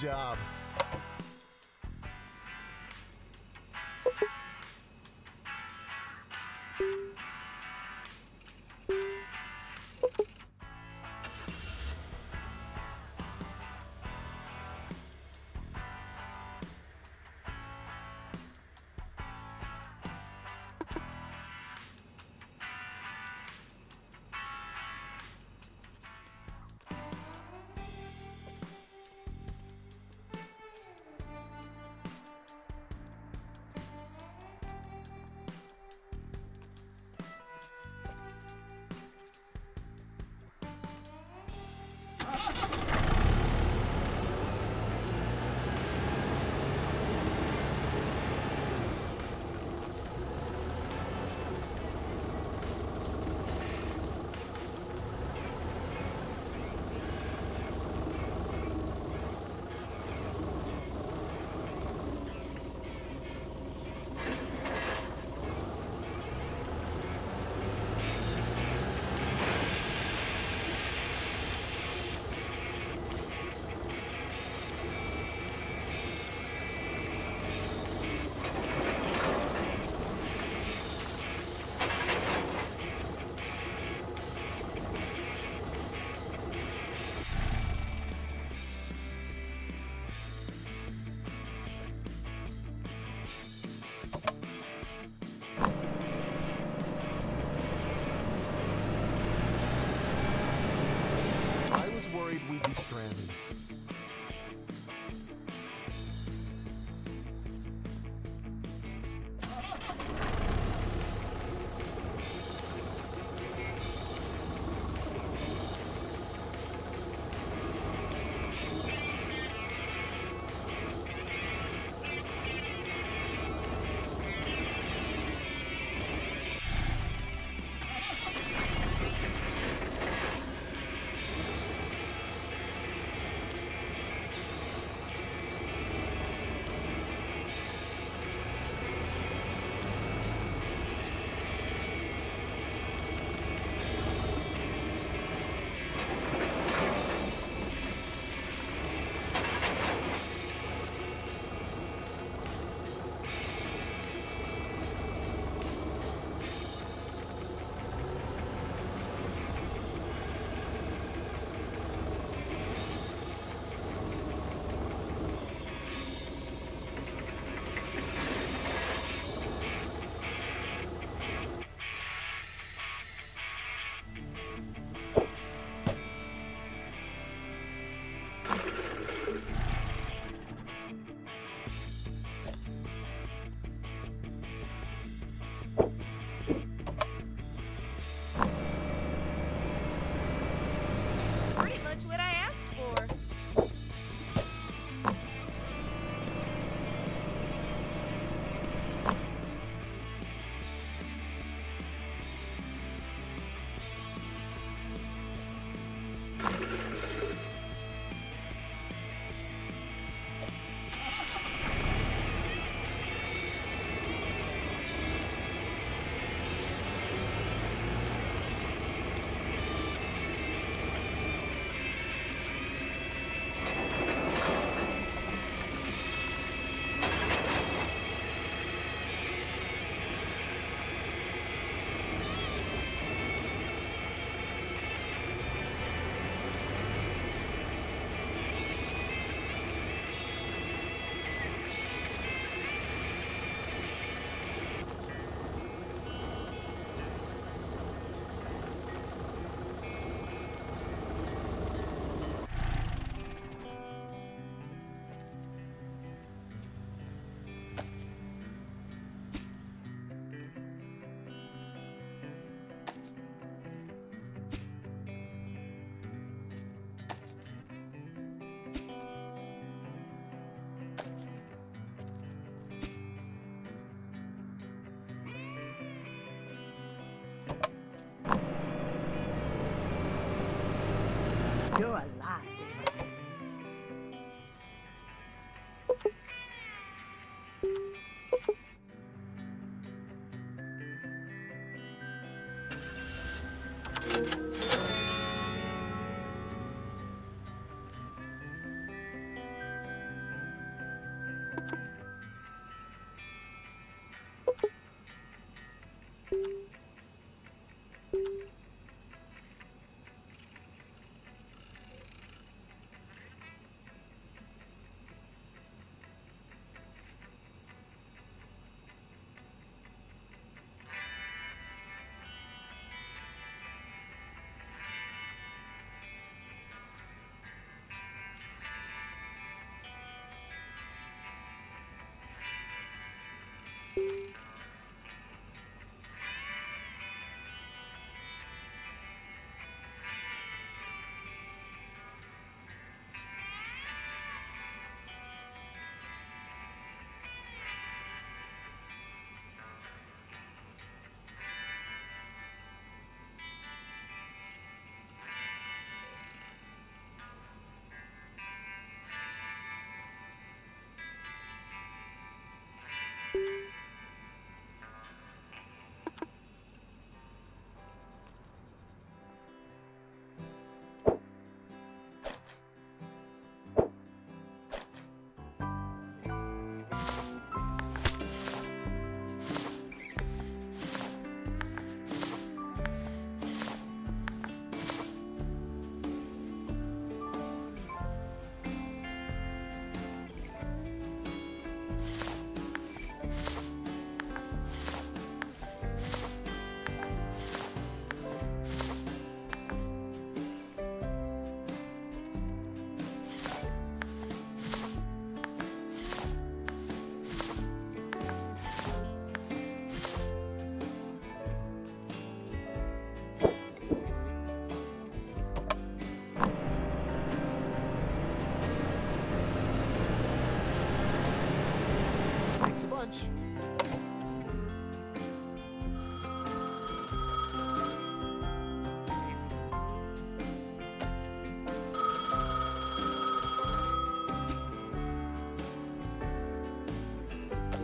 job. friend.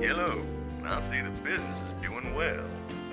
Hello. I see the business is doing well.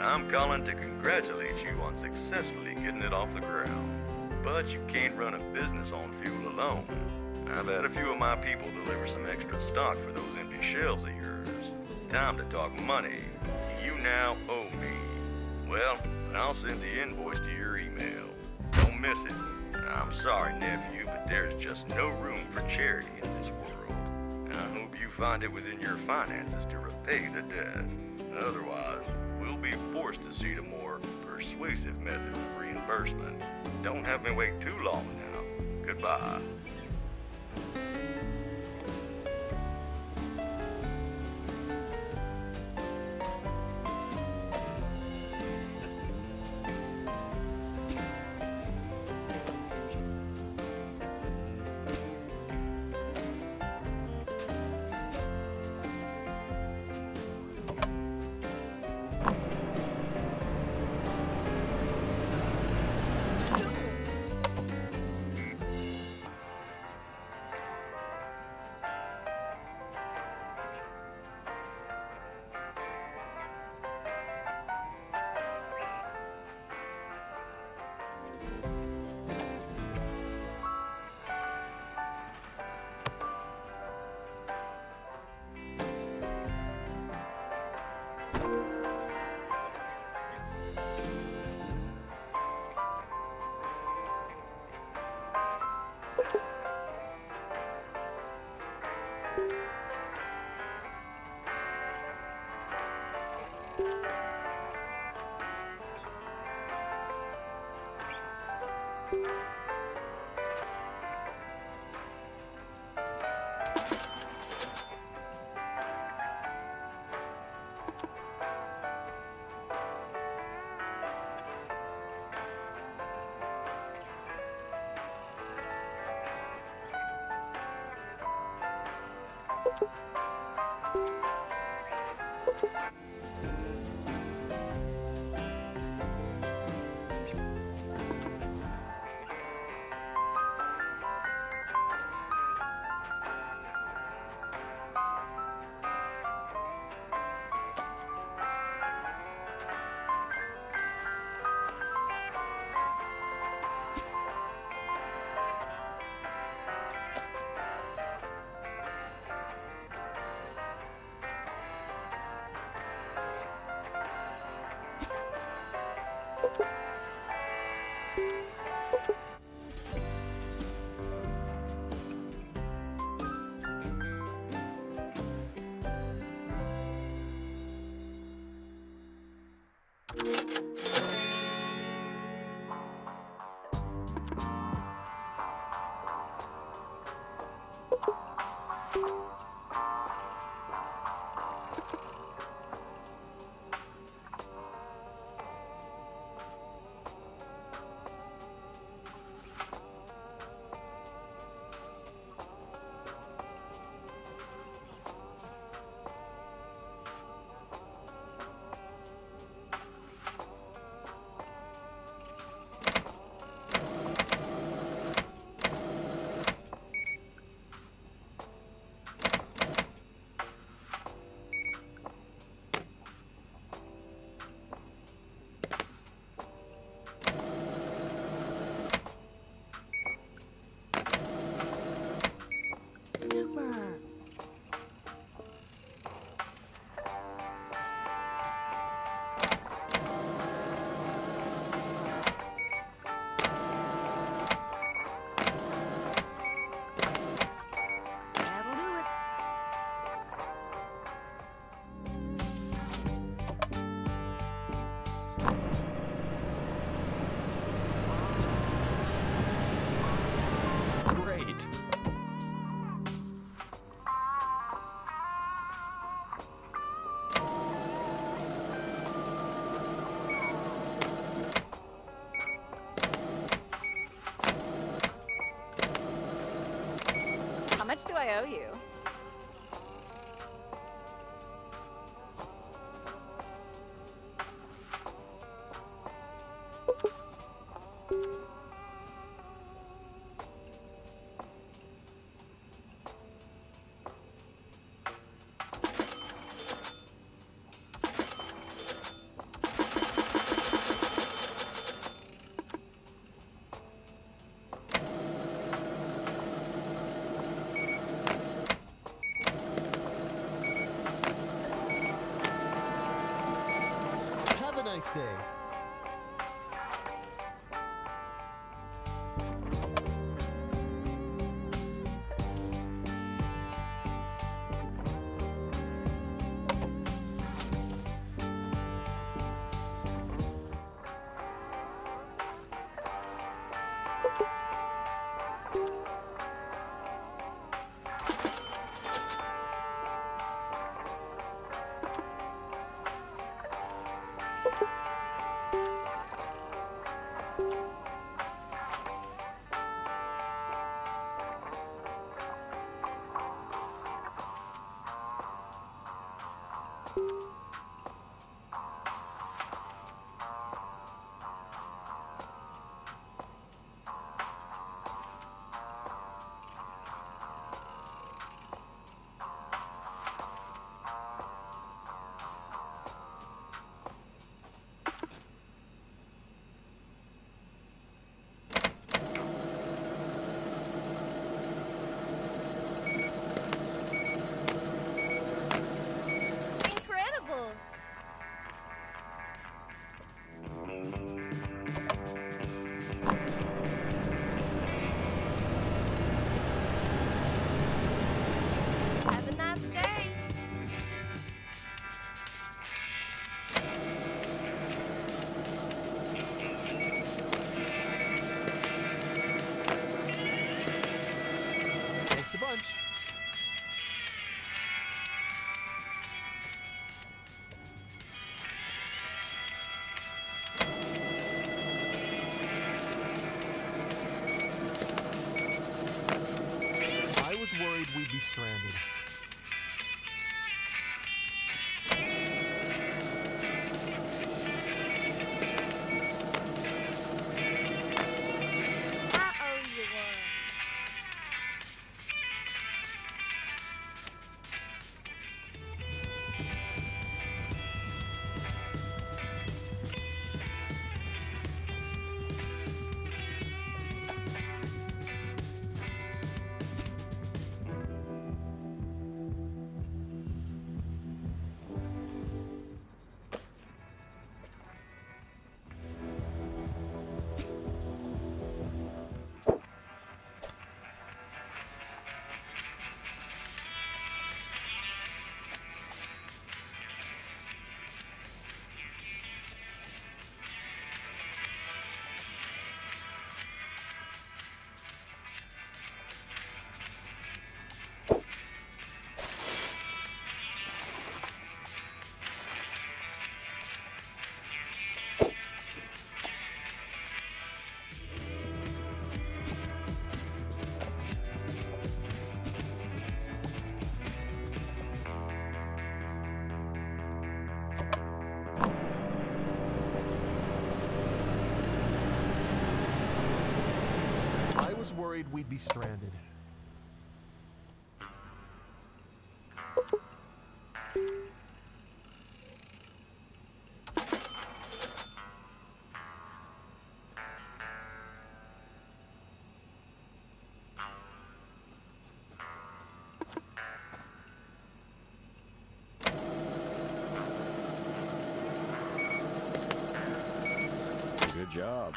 I'm calling to congratulate you on successfully getting it off the ground. But you can't run a business on fuel alone. I've had a few of my people deliver some extra stock for those empty shelves of yours. Time to talk money. You now owe me. Well, I'll send the invoice to your email. Don't miss it. I'm sorry, nephew, but there's just no room for charity in this world. Find it within your finances to repay the debt. Otherwise, we'll be forced to seek a more persuasive method of reimbursement. Don't have me wait too long now. Goodbye. you do I owe you? nice day. afraid we'd be stranded. Was worried we'd be stranded. Good job.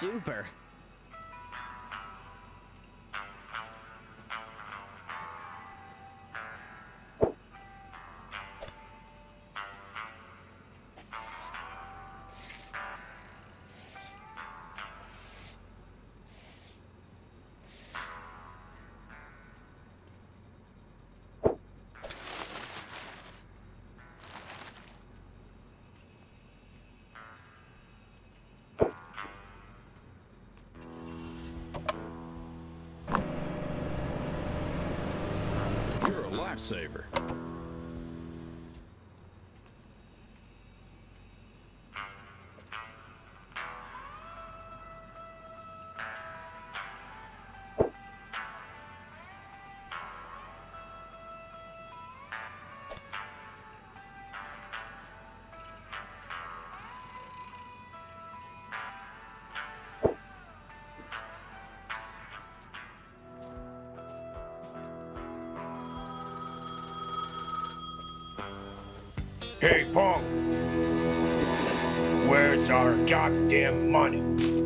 Super. Lifesaver. Hey, punk. Where's our goddamn money?